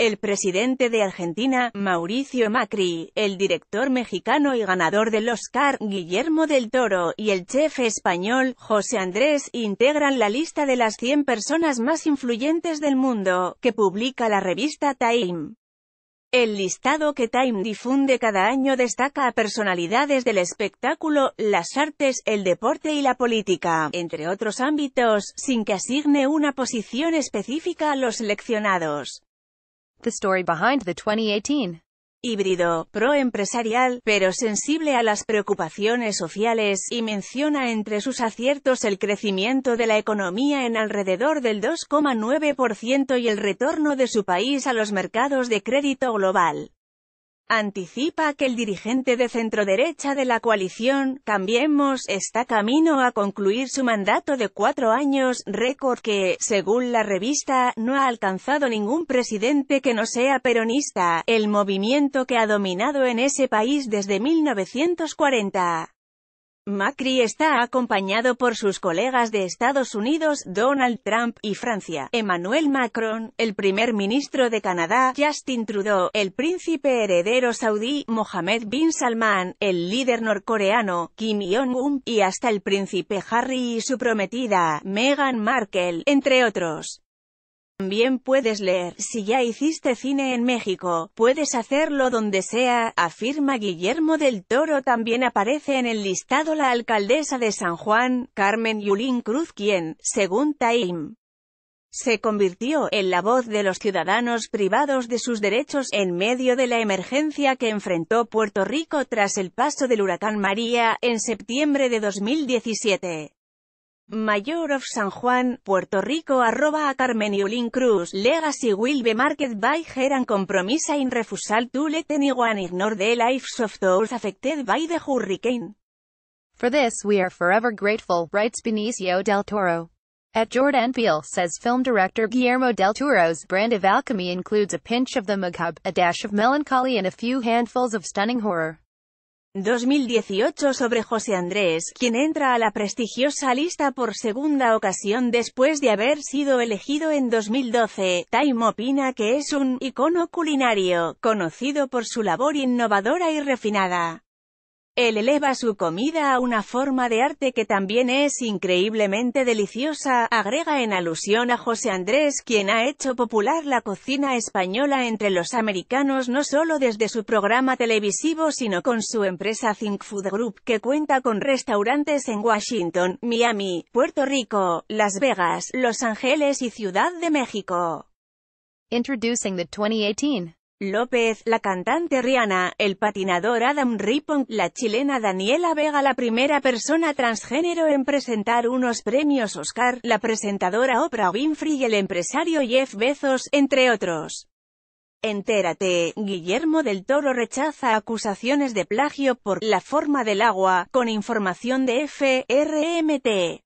el presidente de Argentina, Mauricio Macri, el director mexicano y ganador del Oscar, Guillermo del Toro, y el chef español, José Andrés, integran la lista de las 100 personas más influyentes del mundo, que publica la revista Time. El listado que Time difunde cada año destaca a personalidades del espectáculo, las artes, el deporte y la política, entre otros ámbitos, sin que asigne una posición específica a los seleccionados. The story behind the 2018 híbrido, pro-empresarial, pero sensible a las preocupaciones sociales, y menciona entre sus aciertos el crecimiento de la economía en alrededor del 2,9% y el retorno de su país a los mercados de crédito global anticipa que el dirigente de centroderecha de la coalición, Cambiemos, está camino a concluir su mandato de cuatro años, récord que, según la revista, no ha alcanzado ningún presidente que no sea peronista, el movimiento que ha dominado en ese país desde 1940. Macri está acompañado por sus colegas de Estados Unidos, Donald Trump, y Francia, Emmanuel Macron, el primer ministro de Canadá, Justin Trudeau, el príncipe heredero saudí, Mohammed bin Salman, el líder norcoreano, Kim Jong-un, y hasta el príncipe Harry y su prometida, Meghan Markle, entre otros. También puedes leer, si ya hiciste cine en México, puedes hacerlo donde sea, afirma Guillermo del Toro. También aparece en el listado la alcaldesa de San Juan, Carmen Yulín Cruz quien, según Time, se convirtió en la voz de los ciudadanos privados de sus derechos en medio de la emergencia que enfrentó Puerto Rico tras el paso del huracán María, en septiembre de 2017. Mayor of San Juan, Puerto Rico arroba a Carmen Yulín Cruz, Legacy will be market by her and compromise in refusal to let anyone ignore the lives of those affected by the hurricane. For this we are forever grateful, writes Benicio del Toro. At Jordan Peele, says film director Guillermo del Toro's brand of alchemy includes a pinch of the macabre, a dash of melancholy and a few handfuls of stunning horror. 2018 sobre José Andrés, quien entra a la prestigiosa lista por segunda ocasión después de haber sido elegido en 2012. Time opina que es un icono culinario, conocido por su labor innovadora y refinada. Él eleva su comida a una forma de arte que también es increíblemente deliciosa, agrega en alusión a José Andrés quien ha hecho popular la cocina española entre los americanos no solo desde su programa televisivo sino con su empresa Think Food Group que cuenta con restaurantes en Washington, Miami, Puerto Rico, Las Vegas, Los Ángeles y Ciudad de México. Introducing the 2018 López, la cantante Rihanna, el patinador Adam Rippon, la chilena Daniela Vega la primera persona transgénero en presentar unos premios Oscar, la presentadora Oprah Winfrey y el empresario Jeff Bezos, entre otros. Entérate, Guillermo del Toro rechaza acusaciones de plagio por La forma del agua, con información de FRMT.